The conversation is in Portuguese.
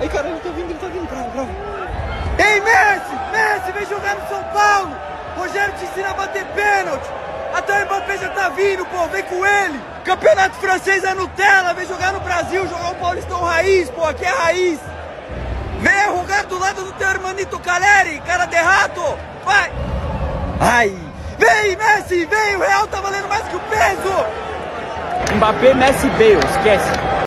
Ai, caralho, ele tá vindo, ele tá vindo. Bravo, bravo. Ei, Messi! Messi, vem jogar no São Paulo! Rogério te ensina a bater pênalti! Até o Mbappé já tá vindo, pô, vem com ele! Campeonato francês é Nutella, vem jogar no Brasil, jogar o Paulistão Raiz, pô, aqui é raiz! Vem jogar do lado do teu hermanito Caleri, cara de rato! Vai! Ai! Vem, Messi, vem! O Real tá valendo mais que o peso! Mbappé, Messi, veio, esquece.